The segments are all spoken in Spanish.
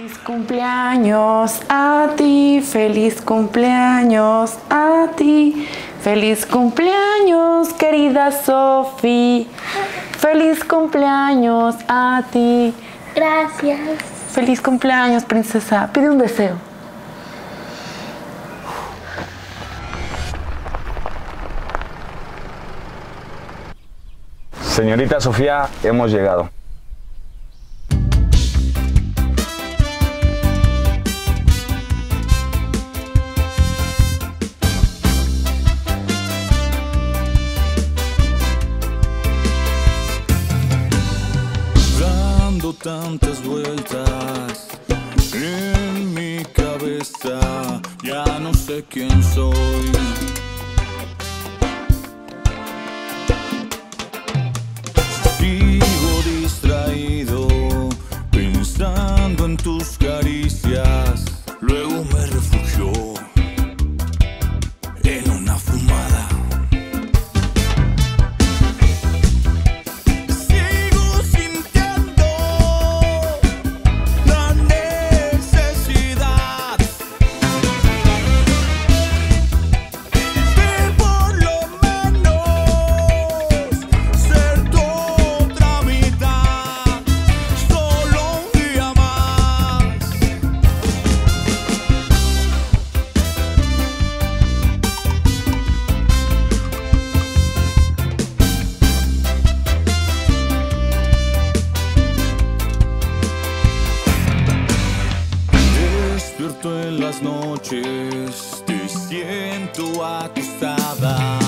Feliz cumpleaños a ti, feliz cumpleaños a ti, feliz cumpleaños querida Sofi, feliz cumpleaños a ti, Gracias. feliz cumpleaños princesa, pide un deseo. Señorita Sofía, hemos llegado. Tantas vueltas en mi cabeza, ya no sé quién soy. Despierto en las noches, te siento acostada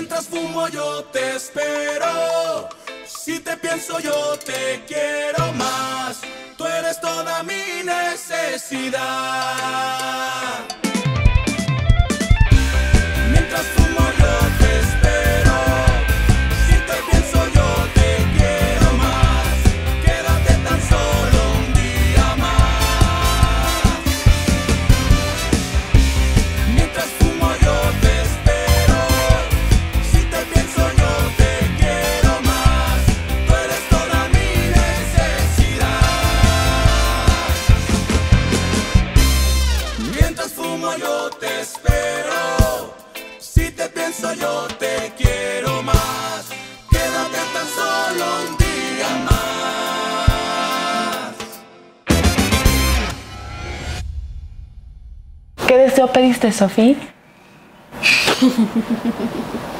Mientras fumo yo te espero. Si te pienso yo te quiero más. Tú eres toda mi necesidad. ¿Qué deseo pediste, Sofi?